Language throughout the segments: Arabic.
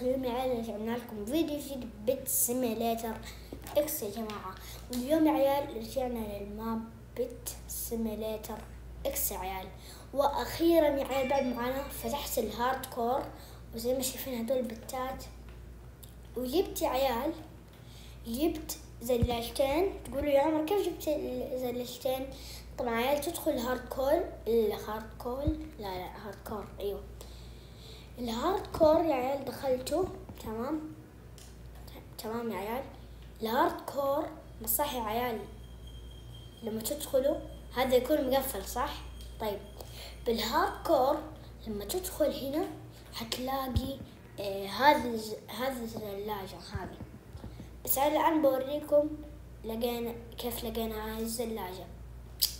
اليوم يا عيال رجعنا لكم فيديو جديد pet simulator X يا جماعة واليوم يا عيال رجعنا لل map pet simulator X يا عيال. وأخيرا يا عيال بعد معانا فتحت ال hardcore وزي ما شايفين هدول البتات وجبت يا عيال جبت زلاجتين تقولوا يا عمر كيف جبت الزلاجتين طبعا عيال تدخل hardcore ال hardcore لا لا hardcore أيوه. ال hardcore يا عيال دخلته تمام؟ تمام يا عيال. ال hardcore صح يا عيال لما تدخلوا هذا يكون مقفل صح؟ طيب بال hardcore لما تدخل هنا حتلاقي آه هذه هذه الزلاجة هذه. بس أنا الآن بوريكم لقينا كيف لقينا هاي الزلاجة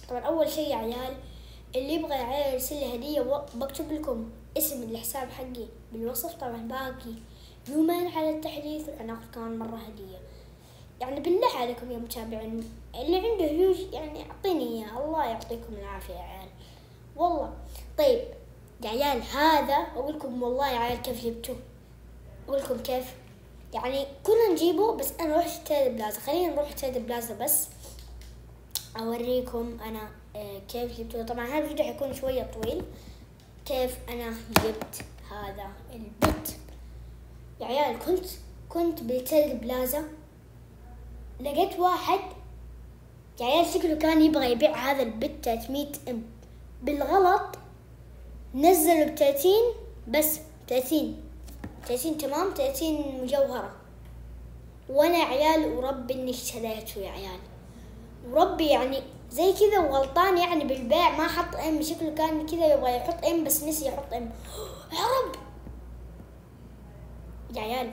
طبعا أول شي يا عيال اللي يبغى يا عيال يرسل لي هدية بكتب لكم. اسم الحساب حقي بالوصف طبعا باقي. يومين على التحديث أخذ كمان مرة هدية. يعني بالله عليكم يا متابعين اللي عنده هيوج يعني أعطيني إياه. الله يعطيكم العافية يا عيال. والله. طيب يا عيال هذا أقول لكم والله يا عيال كيف جبته أقول لكم كيف. يعني كنا نجيبه بس أنا رحت trade plaza خلينا نروح trade plaza بس. أوريكم أنا كيف جبته طبعا هذا الفيديو حيكون شوية طويل. كيف أنا جبت هذا البت؟ يا عيال كنت كنت بتيل بلازا. لقيت واحد يا عيال شكله كان يبغى يبيع هذا البت 300 ام. بالغلط نزله ب 30 بس 30 30 تمام 30 مجوهرة. وأنا يا عيال وربي إني اشتريته يا عيال. وربي يعني زي كذا وغلطان يعني بالبيع ما حط ام شكله كان كذا يبغى يحط ام بس نسي يحط ام يا رب يا عيال.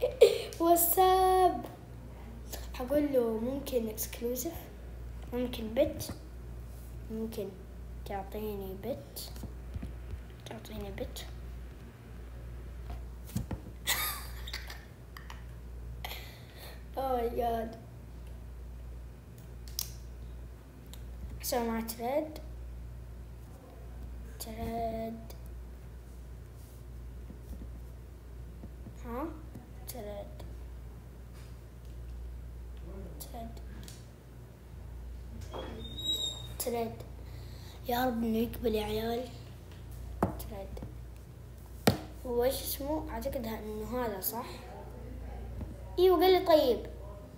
واتساب حقول له ممكن اكسكلوزيف ممكن بت ممكن تعطيني بت. تعطيني بت. اوه ماي جاد أسوي مع تريد تريد ها تريد تريد trade يا رب إنه يقبل يا عيال. trade إيش اسمه؟ أعتقد إنه هذا صح؟ إيوه قال لي طيب.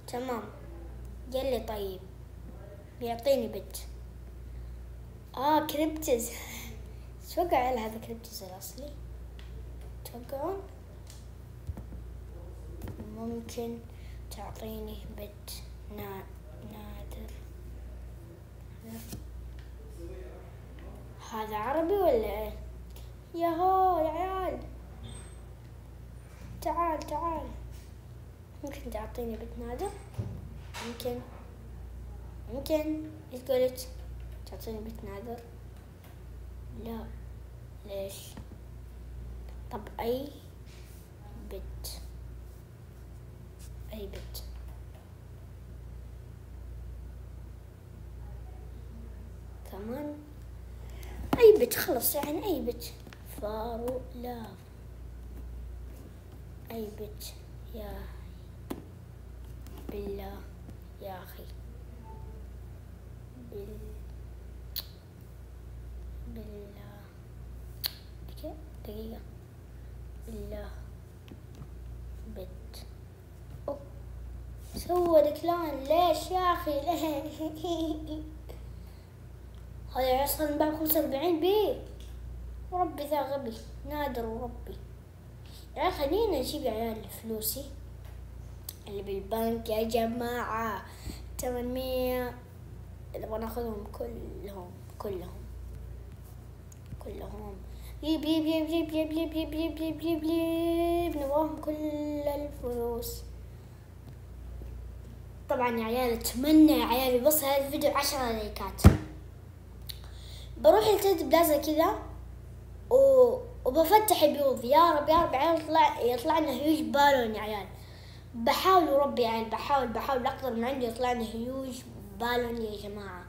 تمام. قال لي طيب. بيعطيني pet آه كريبتز أتوقع هذا كريبتز الأصلي؟ تتوقعون؟ ممكن تعطيني بت نا... نادر. هذا عربي ولا إيه؟ ياهو يا عيال. تعال تعال. ممكن تعطيني بت نادر؟ ممكن. ممكن. قلت؟ تعطيني بيت نادر؟ لا. ليش؟ طب أي بت أي بت كمان؟ أي بت خلص يعني أي بت فارو لا. أي بت يا بالله. يا بال بالله. دقيقة. بالله بت. أوه. سوى ديكلان ليش يا أخي؟ ليه هذا أصلا باع خمسة وأربعين بي. وربي ذا غبي. نادر وربي يا خلينا نجيب يا عيال فلوسي اللي بالبنك يا جماعة. تمنمية. نبغى ناخذهم كلهم. كلهم. كلهم. yep yep yep yep yep yep yep yep yep yep yep نبغاهم كل الفلوس طبعا يا عيال اتمنى يا عيال يوصل هذا الفيديو عشرة لايكات بروح ل trade plaza كذا و... وبفتح بيوض يا رب يا رب عيال يطلع يطلع لنا huge balloon يا عيال بحاول وربي يعني بحاول بحاول أقدر من عندي يطلع لنا هيوج بالون يا جماعة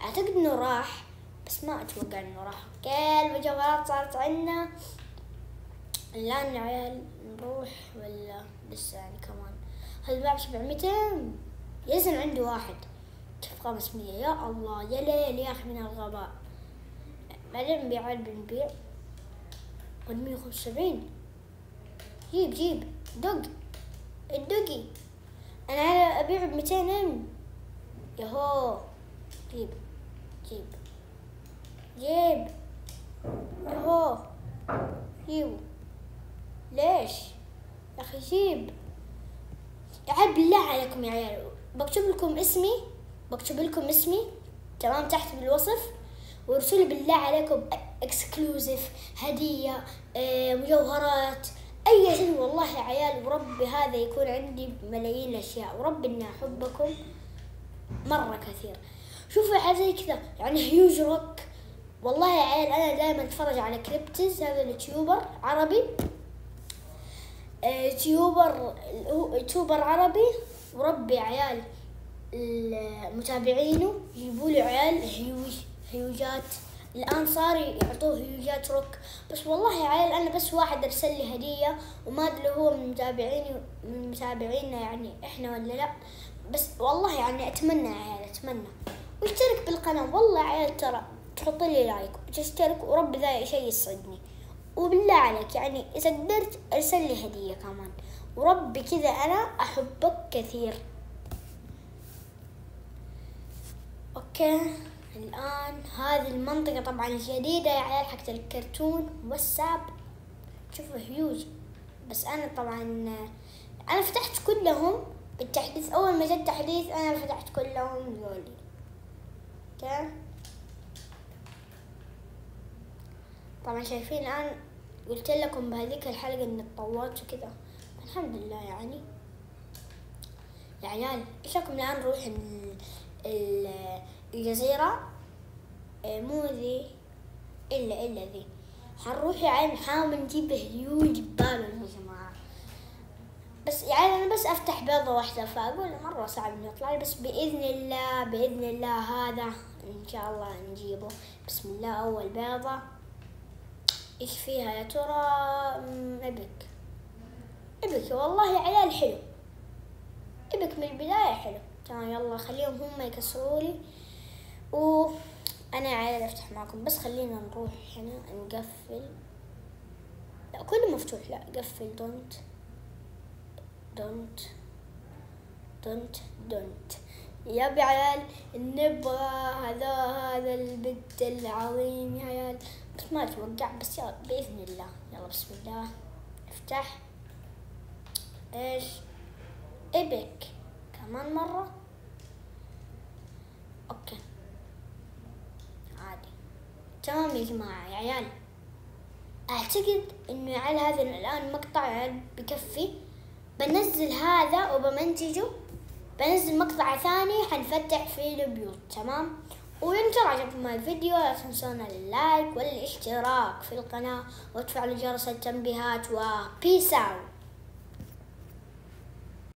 اعتقد انه راح بس ما أتوقع إنه راح. كل المجوهرات صارت عندنا. الآن يا عيال نروح ولا؟ لسه يعني كمان هذا باع سبعمية يزن عندي واحد. كيف خمسمية يا الله يا ليل يا أخي من الغباء بعدين نبيع بنبيع. مية وخمسة وسبعين جيب جيب. دق. الدقي. أنا أبيع بميتين أم؟ يهو. جيب. جيب. جيب. يهو جيبوا ليش؟ يا أخي جيب. عيال بالله عليكم يا عيال. بكتب لكم اسمي. بكتب لكم اسمي. تمام؟ تحت بالوصف. وارسلوا بالله عليكم اكسكلوزيف هدية آه، مجوهرات. أي شيء والله يا عيال وربي هذا يكون عندي ملايين الأشياء. وربي إني أحبكم مرة كثير شوفوا حاجة زي كذا. يعني huge rock. والله يا عيال أنا دائما أتفرج على كريبتز هذا ال YouTuber عربي. آه، YouTuber YouTuber عربي. وربي يا عيال متابعينه يجيبوا لي عيال هيوج هيوجات. الآن صار يعطوه huge ات rock. بس والله يا عيال أنا بس واحد أرسل لي هدية وما أدري هو من متابعيني من متابعينا يعني إحنا ولا لأ. بس والله يعني أتمنى يا عيال أتمنى. واشترك بالقناة والله يا عيال ترى. تحط لي like وتشترك ورب ذا شيء يسعدني. وبالله عليك يعني إذا قدرت أرسل لي هدية كمان. وربي كذا أنا أحبك كثير. okay الآن هذه المنطقة طبعا الجديدة يا عيال حقت الكرتون واتساب شوفوا هيوج بس أنا طبعا أنا فتحت كلهم. بالتحديث أول ما جت تحديث أنا فتحت كلهم ذولي. okay؟ طبعا شايفين الآن قلت لكم بهذيك الحلقة إني تطورت وكذا الحمد لله يعني. يا عيال إيش رأيكم الآن نروح الجزيرة؟ إيه، مو ذي إلا إلا ذي. حنروح يعني نحاول نجيب هيوج بالون يا جماعة. بس يعني أنا بس أفتح بيضة واحدة فأقول مرة صعب إنه يطلع بس بإذن الله بإذن الله هذا إن شاء الله نجيبه. بسم الله أول بيضة. إيش فيها يا ترى إبك. إبك والله يا عيال حلو. إبك من البداية حلو. تمام يلا خليهم هم يكسروا لي. و أنا عايز أفتح معكم بس خلينا نروح هنا نقفل. لا كله مفتوح. لا قفل. دونت دونت دونت دونت يا عيال نبغى هذا هذا البت العظيم يا عيال. بس ما أتوقع بس يلا بإذن الله. يلا بسم الله. افتح إيش؟ ابك كمان مرة؟ أوكي. عادي. تمام يا جماعة يا عيال. أعتقد إنه عيال هذا الآن مقطع بكفي. بنزل هذا وبمنتجه. بنزل مقطع ثاني حنفتح فيه البيوت. تمام؟ وإن كان عجبكم الفيديو لا تنسون ال like والاشتراك في القناة وتفعلوا جرس التنبيهات و peace out